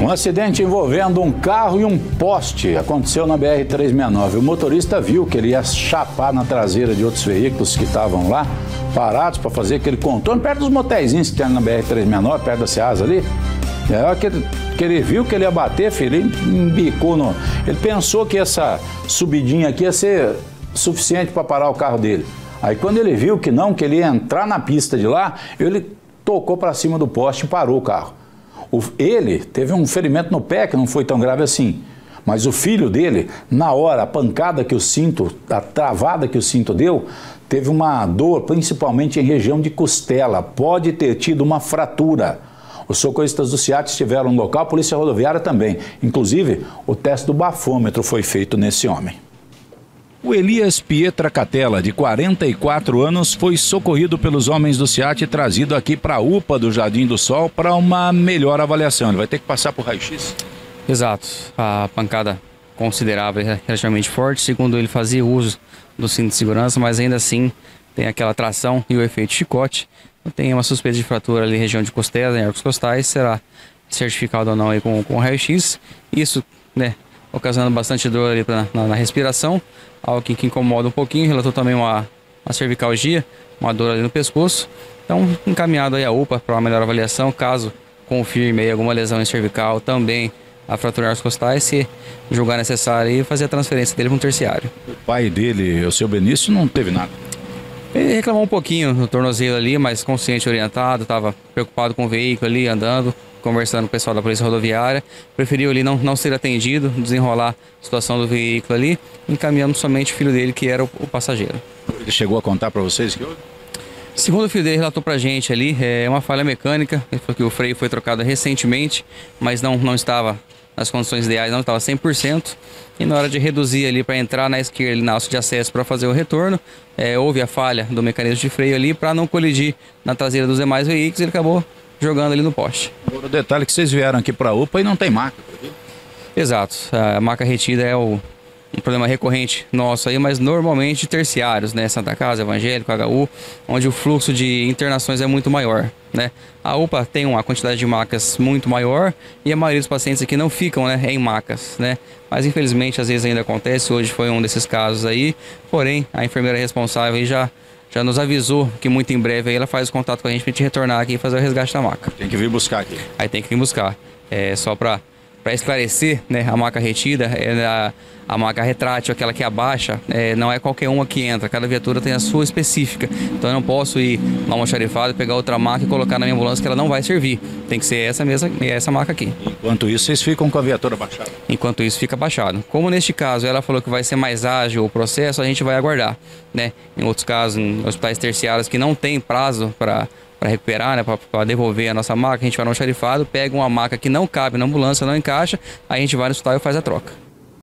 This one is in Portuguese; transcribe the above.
Um acidente envolvendo um carro e um poste aconteceu na BR-369. O motorista viu que ele ia chapar na traseira de outros veículos que estavam lá, parados para fazer aquele contorno, perto dos motéis que tem na BR-369, perto da Ceasa ali. É que ele, que ele viu que ele ia bater, filho, ele embicou no. Ele pensou que essa subidinha aqui ia ser suficiente para parar o carro dele. Aí quando ele viu que não, que ele ia entrar na pista de lá, ele tocou para cima do poste e parou o carro. O, ele teve um ferimento no pé que não foi tão grave assim. Mas o filho dele, na hora, a pancada que o cinto, a travada que o cinto deu, teve uma dor, principalmente em região de costela. Pode ter tido uma fratura. Os socorristas do SIAT estiveram no local, a Polícia Rodoviária também. Inclusive, o teste do bafômetro foi feito nesse homem. O Elias Pietra Catela, de 44 anos, foi socorrido pelos homens do SIAT e trazido aqui para a UPA do Jardim do Sol para uma melhor avaliação. Ele vai ter que passar por raio-x? Exato. A pancada considerável, relativamente forte. Segundo ele, fazia uso do cinto de segurança, mas ainda assim tem aquela tração e o efeito chicote. Tem uma suspeita de fratura ali região de costela, em arcos costais, será certificado ou não aí com, com raio-x. Isso, né, ocasionando bastante dor ali pra, na, na, respiração, algo que, que, incomoda um pouquinho, relatou também uma, uma cervicalgia, uma dor ali no pescoço. Então, encaminhado aí a UPA para uma melhor avaliação, caso confirme aí alguma lesão em cervical, também a fraturar os costais, se julgar necessário e fazer a transferência dele para um terciário. O pai dele, o seu Benício, não teve nada? Ele reclamou um pouquinho no tornozelo ali, mas consciente, orientado, estava preocupado com o veículo ali, andando, conversando com o pessoal da Polícia Rodoviária, preferiu ali não, não ser atendido, desenrolar a situação do veículo ali, encaminhamos somente o filho dele, que era o, o passageiro. Ele chegou a contar para vocês que houve? Segundo o filho dele relatou para a gente ali, é uma falha mecânica, ele falou que o freio foi trocado recentemente, mas não, não estava nas condições ideais, não estava 100%, e na hora de reduzir ali para entrar na esquerda, ali, na alça de acesso para fazer o retorno, é, houve a falha do mecanismo de freio ali para não colidir na traseira dos demais veículos, ele acabou jogando ali no poste. O detalhe é que vocês vieram aqui para a UPA e não tem maca. Exato, a maca retida é o, um problema recorrente nosso aí, mas normalmente terciários, né? Santa Casa, Evangélico, HU, onde o fluxo de internações é muito maior, né? A UPA tem uma quantidade de macas muito maior e a maioria dos pacientes aqui não ficam, né, em macas, né? Mas infelizmente às vezes ainda acontece, hoje foi um desses casos aí, porém a enfermeira responsável já já nos avisou que muito em breve aí ela faz o contato com a gente pra gente retornar aqui e fazer o resgate da maca. Tem que vir buscar aqui. Aí tem que vir buscar. É só para para esclarecer, né, a maca retida, é a, a maca retrátil, aquela que abaixa, é, não é qualquer uma que entra, cada viatura tem a sua específica. Então eu não posso ir na almoxarifada, pegar outra maca e colocar na minha ambulância que ela não vai servir. Tem que ser essa mesma, essa maca aqui. Enquanto isso, vocês ficam com a viatura baixada? Enquanto isso, fica baixado. Como neste caso ela falou que vai ser mais ágil o processo, a gente vai aguardar. Né? Em outros casos, em hospitais terciários que não tem prazo para para recuperar, né, para devolver a nossa maca, a gente vai no xarifado, pega uma maca que não cabe na ambulância, não encaixa, aí a gente vai no hospital e faz a troca.